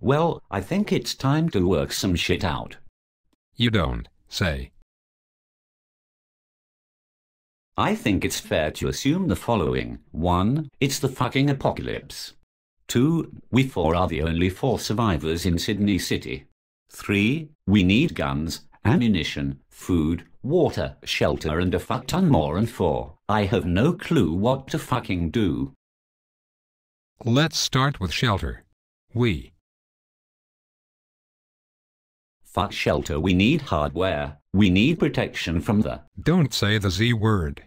Well, I think it's time to work some shit out. You don't say. I think it's fair to assume the following. 1. It's the fucking apocalypse. 2. We four are the only four survivors in Sydney City. 3. We need guns, ammunition, food, water, shelter and a fuck ton more and 4. I have no clue what to fucking do. Let's start with shelter. We. Fuck shelter we need hardware. We need protection from the Don't say the Z word.